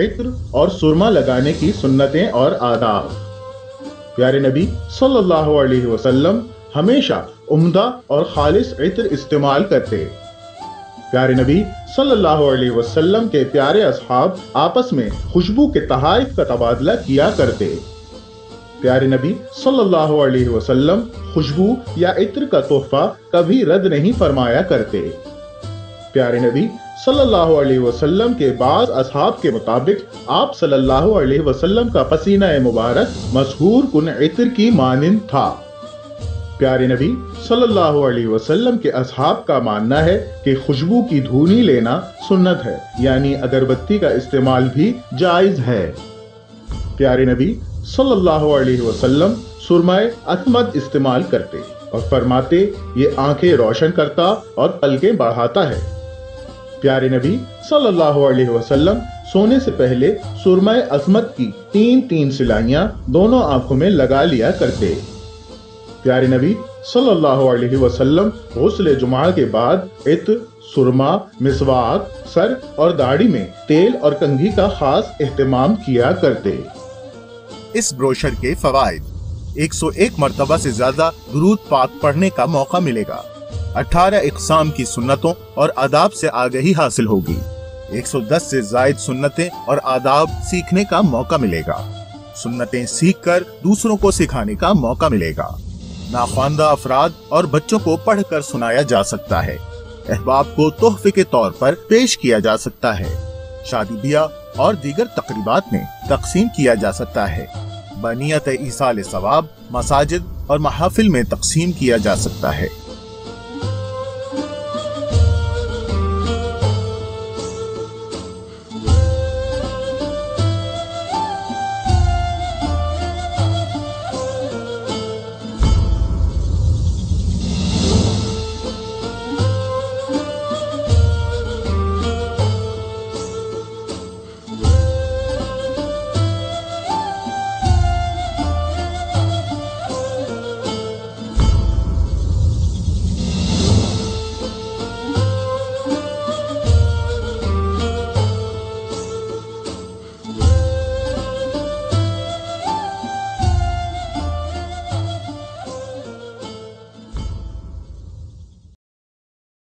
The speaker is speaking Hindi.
इत्र और सुरमा लगाने की सुन्नतें और आदाब। प्यारे नबी, सल्लल्लाहु अलैहि वसल्लम हमेशा उम्दा और खालिस इत्र इस्तेमाल करते। प्यारे नबी, सल्लल्लाहु अलैहि वसल्लम के प्यारे असहाब आपस में खुशबू के तहाइफ का तबादला किया करते। प्यारे नबी, सल्लल्लाहु अलैहि वसल्लम खुशबू या इत्र का तोहफा कभी रद्द नहीं फरमाया करते। प्यारे नबी, सल्लल्लाहु अलैहि वसल्लम के बाद असहाब के मुताबिक आप सल्लल्लाहु अलैहि वसल्लम का पसीना मुबारक, मशहूर कुन इत्र की मानंद था। प्यारे नबी, सल्लल्लाहु अलैहि वसल्लम के असहाब का मानना है कि खुशबू की धूनी लेना सुन्नत है, यानी अगरबत्ती का इस्तेमाल भी जायज़ है। प्यारे नबी, सल्लल्लाहु अलैहि वसल्लम सुरमाए अतमद इस्तेमाल करते और फरमाते, ये आँखें रोशन करता और पलकें बढ़ाता है। प्यारे नबी, सल्लल्लाहु अलैहि वसल्लम, सोने से पहले सुरमाए अजमत की तीन तीन सिलाइयाँ दोनों आँखों में लगा लिया करते। प्यारे नबी, सल्लल्लाहु अलैहि वसल्लम, गौसल जुमा के बाद इत सुरमा, मिसवाक, सर और दाढ़ी में तेल और कंघी का खास एहतमाम किया करते। इस ब्रोशर के फवायद 101 मरतबा से ज़्यादा दुरूद पाक पढ़ने का मौका मिलेगा। 18 इकसाम की सुन्नतों और आदाब से आगही हासिल होगी। 110 से जायद सुन्नतें और आदाब सीखने का मौका मिलेगा। सुन्नतें सीखकर दूसरों को सिखाने का मौका मिलेगा। नाख्वानदा अफराद और बच्चों को पढ़कर सुनाया जा सकता है। अहबाब को तोहफे के तौर पर पेश किया जा सकता है। शादी ब्याह और दीगर तकरीबात में तकसीम किया जा सकता है। बनीयत ईसाल सवाब मसाजिद और महाफिल में तकसीम किया जा सकता है।